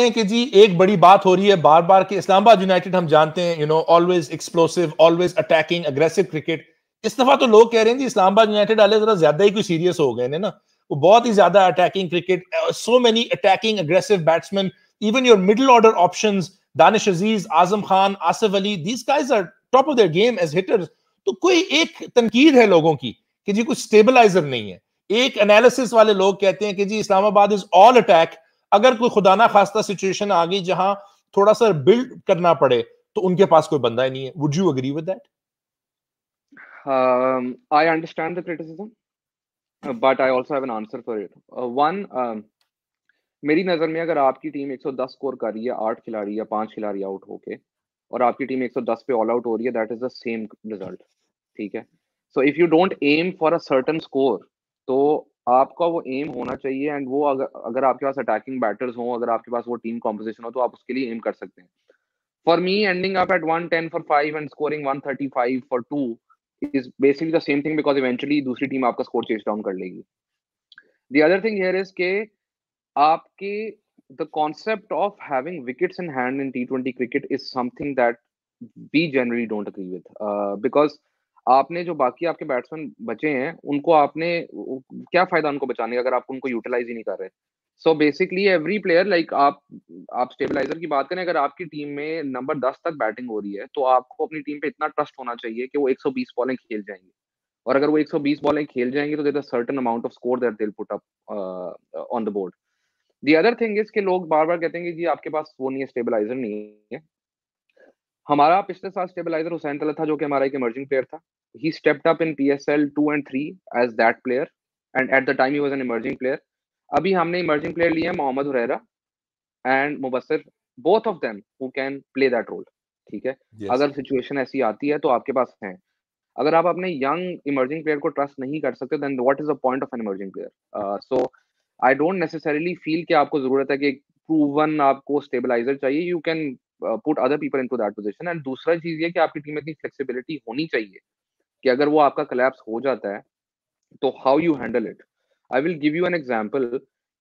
हैं कि जी, एक बड़ी बात हो रही है बार बार कि इस्लामाबाद यूनाइटेड हम जानते हैं you know always explosive always attacking aggressive cricket इस दफ़ा तो लोग कह रहे हैं जी, इस्लामाबाद यूनाइटेड वाले जरा ज़्यादा ही कोई सीरियस हो गए ना। वो बहुत ही ज़्यादा attacking cricket so many attacking aggressive batsman even your middle order options Danish Aziz Azam Khan Asif Ali these guys are top of their game as hitters तो कोई एक तनकीद है लोगों की कि जी कुछ स्टेबलाइजर नहीं है। एक एनालिसिस वाले लोग कहते हैं कि ji, Islamabad is all attack अगर कोई खुदा ना खास्ता सिचुएशन आ गई जहाँ थोड़ा सा बिल्ड करना पड़े तो उनके पास कोई बंदा ही नहीं है। Would you agree with that I understand the criticism but I also have an answer for it one मेरी नज़र में अगर आपकी टीम 110 स्कोर कर रही है, आठ खिलाड़ी या पाँच खिलाड़ी आउट होके, और आपकी टीम 110 पे ऑल आउट हो रही है that is the same result ठीक है? So if you don't aim for a certain score तो आपका वो एम होना चाहिए एंड वो अगर अगर आपके पास अटैकिंग बैटर्स हो अगर आपके पास वो टीम कॉम्पोजिशन हो तो आप उसके लिए एम कर सकते हैं। For me ending up at 110 for 5 and scoring 135 for 2 is basically the same thing because eventually दूसरी टीम आपका स्कोर चेस डाउन कर लेगी। The other thing here is के आपके the concept of having wickets in hand in T20 cricket is something that we generally don't agree with uh, because आपने जो बाकी आपके बैट्समैन बचे हैं, उनको आपने, क्या फ़ायदा उनको बचाने का अगर आप उनको यूटिलाइज ही नहीं कर रहे? So basically every player like आप आप स्टेबलाइजर की बात करें, अगर आपकी टीम में नंबर दस तक बैटिंग हो रही है तो आपको अपनी टीम पे इतना ट्रस्ट होना चाहिए कि वो 120 बॉलें खेल जाएँगे। और अगर वो 120 बॉलें खेल जाएँगे तो there certain amount of score that will put up on the board the other thing is कि लोग बार बार कहते हैं कि जी आपके पास वो नहीं है स्टेबलाइजर नहीं है। हमारा पिछले साल स्टेबलाइजर हुसैन तलत था जो कि हमारा एक इमर्जिंग प्लेयर था। He stepped up in PSL 2 and 3 as that player and at the time he was an emerging player. अभी हमने emerging player लिए हैं Mohammad Huraira and Mubasir both of them who can play that role ठीक है? Yes. अगर situation ऐसी आती है तो आपके पास है। अगर आप अपने यंग इमर्जिंग प्लेयर को ट्रस्ट नहीं कर सकते then what is the point of an emerging player so I don't necessarily feel कि आपको ज़रूरत है कि प्रूवन आपको स्टेबलाइजर चाहिए। You can put other people into that position and दूसरा चीज़ ये कि आपकी टीम में इतनी फ्लेक्सिबिलिटी होनी चाहिए कि अगर वो आपका कलेप्स हो जाता है तो how you handle it I will give you an example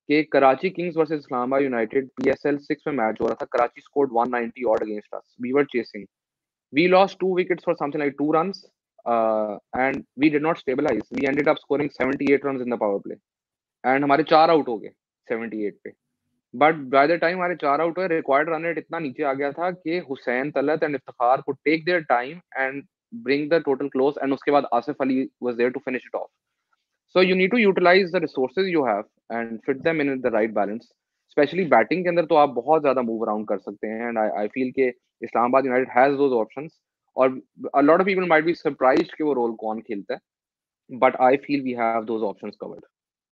कि Karachi Kings versus Islamabad United PSL 6 में मैच हो रहा था। Karachi scored 190 odd against us we were chasing we lost two wickets for something like two runs uh, and we did not stabilize. We ended up scoring 78 runs in the power play. And हमारे चार out हो गए 78 पे। But by the time हमारे चार out हुए required run rate इतना नीचे आ गया था कि हुसैन, तलत एंड इफ्तार को take their time and bring the total close and uske baad Asif Ali was there to finish it off. So you need to utilize the resources you have and fit them in the right balance. Specially batting के अंदर तो आप बहुत ज़्यादा move around कर सकते हैं and I feel के Islamabad United has those options और a lot of people might be surprised कि वो रोल कौन खेलता है but I feel we have those options covered